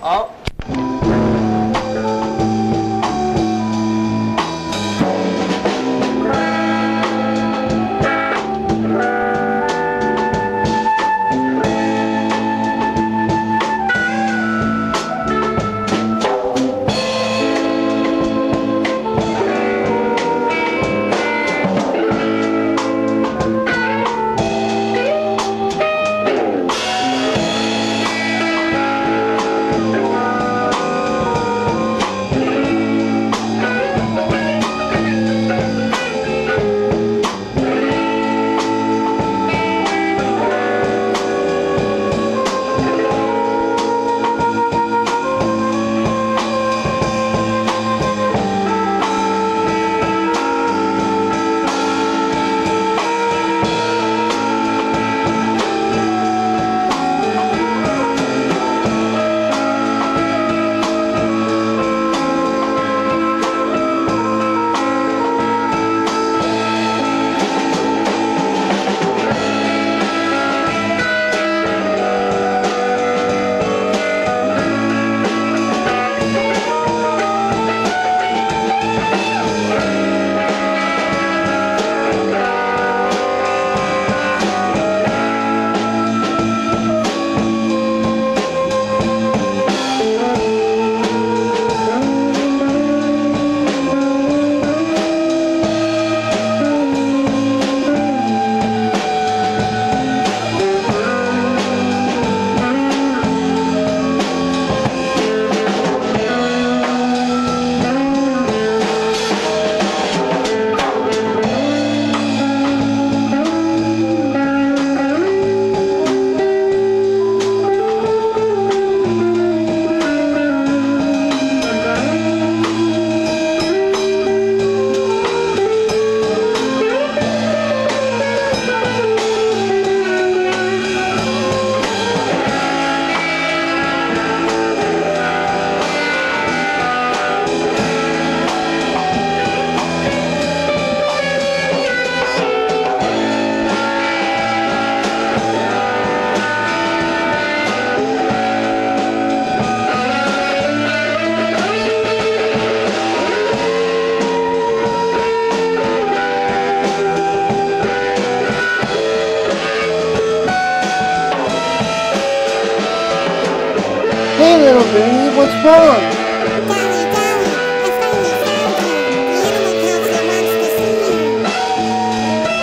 Oh.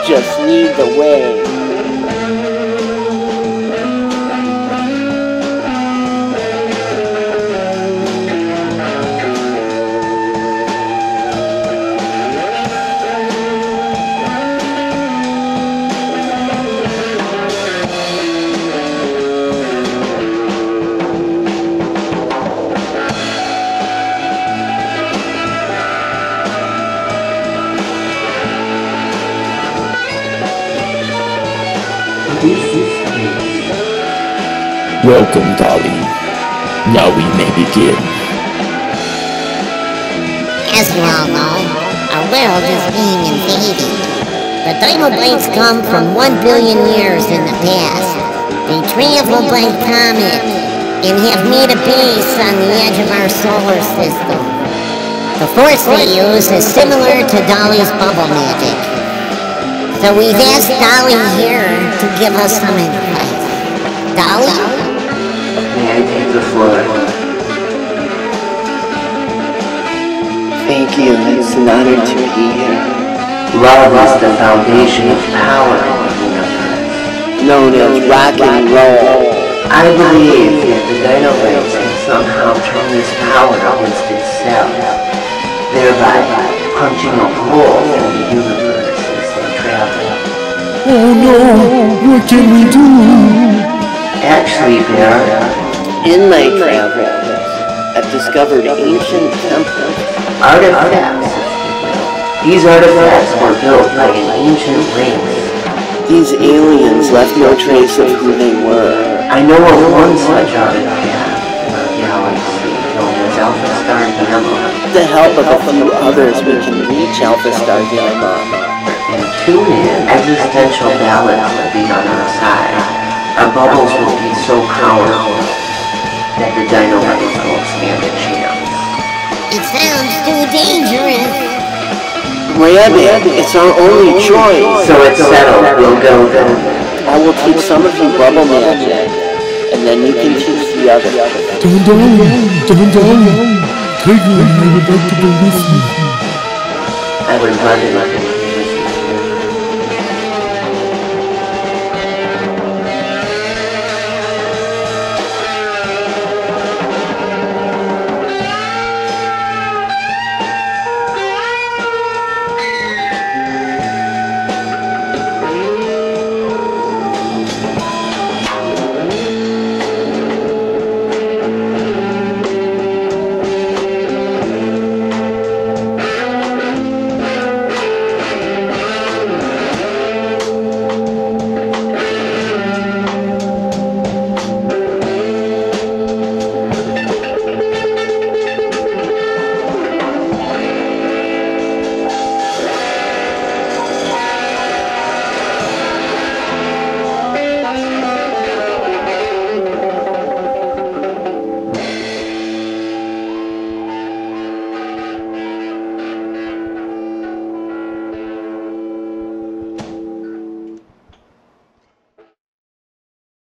Just lead the way. Welcome, Dolly. Now we may begin. As you all know, our world is being invaded. The Dino Blades come from one billion years in the past. They travel by comet and have made a base on the edge of our solar system. The force they use is similar to Dolly's bubble magic. So we've asked Dolly here to give us some advice. Dolly? Take the floor? Thank you, it's an honor to be here. Love is the foundation of power in the universe. Known as rock and roll. I believe that the Dino Blades can somehow turn this power against itself, thereby punching a hole in the universe. Oh no! What can we do? Actually, Bear, In my travels, I've discovered ancient temples. artifacts, if you will. These artifacts were built by an ancient race. These aliens left no trace of who they were. I know of one such artifact in our galaxy known as Alpha Star Gamma. With the help of a few others, we can reach Alpha Star Gamma. And tune in, existential balance will be on our side. Our bubbles will be so powerful. that the Dino Rebels won't stand a chance. It sounds too dangerous. Rabbit, it's our only choice. So it's settled, we'll go then. I will teach some of you bubble magic, and then you can teach the others. Don Don, Don Don. Tiger, I would like to go with you. I would rather let them